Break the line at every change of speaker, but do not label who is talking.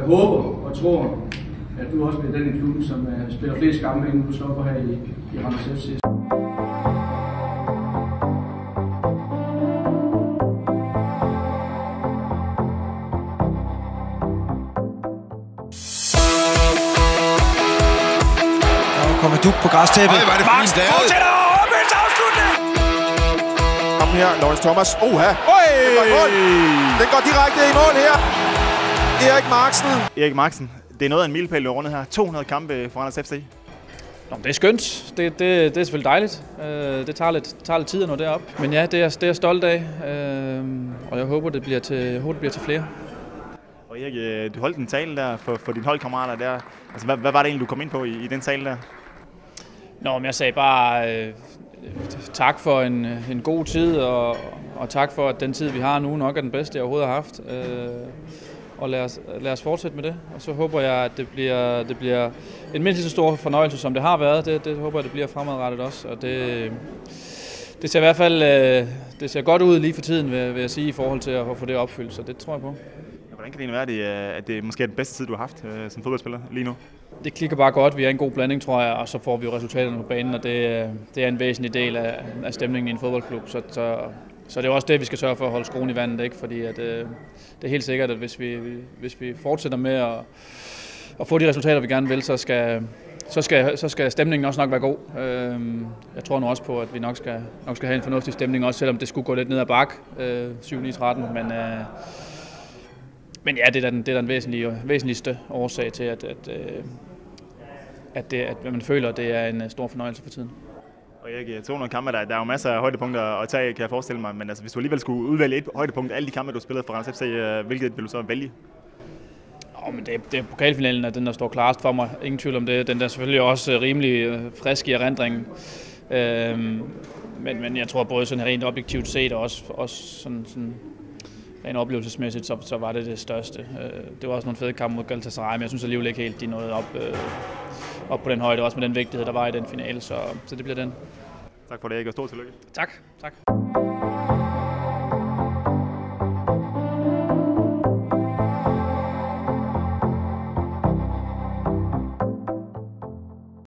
Jeg håber og tror, at du også bliver den i klubben, som uh, spiller flest kampe, inden du stopper her i, i Randers FC.
Kommer duk på græstæppet.
Ej, er det fint lavet.
fortsætter og Øbels afslutning!
Kom her, Lawrence Thomas. Oha! Det går i mål. Den går direkte i mål her. Erik Marksen.
Erik Marksen, det er noget af en milepæl, har rundet her. 200 kampe for Randers FC.
Nå, det er skønt. Det, det, det er selvfølgelig dejligt. Øh, det tager lidt, tager lidt tid at nå derop. Men ja, det er, det er jeg stolt af. Øh, og jeg håber, det bliver til, håber, det bliver til flere.
Og Erik, øh, du holdt en tale der for, for dine holdkammerater der. Altså, hvad, hvad var det egentlig, du kom ind på i, i den tale der?
Nå, men jeg sagde bare øh, tak for en, en god tid, og, og tak for, at den tid, vi har nu, nok er den bedste, jeg overhovedet har haft. Øh, og lad os, lad os fortsætte med det. Og så håber jeg, at det bliver, det bliver en mindst så stor fornøjelse, som det har været. Det, det håber jeg, det bliver fremadrettet også. Og det, det ser i hvert fald øh, det ser godt ud lige for tiden, vil, vil jeg sige, i forhold til at få det opfyldt. Så det tror jeg på.
Hvordan kan det egentlig være, at det, er- det måske er den bedste tid, du har haft øh, som fodboldspiller lige nu?
Det klikker bare godt. Vi er en god blanding, tror jeg, og så får vi jo resultaterne på banen, og det, øh, det er en væsentlig del af, af stemningen i en fodboldklub. Så, så, så det er også det, vi skal sørge for at holde skruen i vandet, ikke? fordi at, øh, det er helt sikkert, at hvis vi, hvis vi fortsætter med at, at få de resultater, vi gerne vil, så skal, så skal, så skal stemningen også nok være god. Øh, jeg tror nu også på, at vi nok skal, nok skal have en fornuftig stemning, også selvom det skulle gå lidt ned ad bak, øh, 7-9-13, men... Øh, men ja, det er da den, det er da den væsentlige, væsentligste årsag til, at, at, øh, at, det, at man føler, at det er en øh, stor fornøjelse for tiden.
Og Erik, 200 kampe, der, der er jo masser af højdepunkter at tage, kan jeg forestille mig. Men altså, hvis du alligevel skulle udvælge et højdepunkt af alle de kampe, du spillede for Randers FC, øh, hvilket vil du så vælge?
Oh, men det, er, det er pokalfinalen, er den der står klarest for mig. Ingen tvivl om det. Den der er selvfølgelig også øh, rimelig øh, frisk i erindringen. Øhm, men, men jeg tror både sådan rent objektivt set og også, også sådan, sådan rent oplevelsesmæssigt, så, så var det det største. Øh, det var også nogle fede kampe mod Galatasaray, men jeg synes alligevel ikke helt, de nåede op, øh, op på den højde, også med den vigtighed, der var i den finale, så, så det bliver den.
Tak for det, Erik, og stort tillykke.
Tak. tak.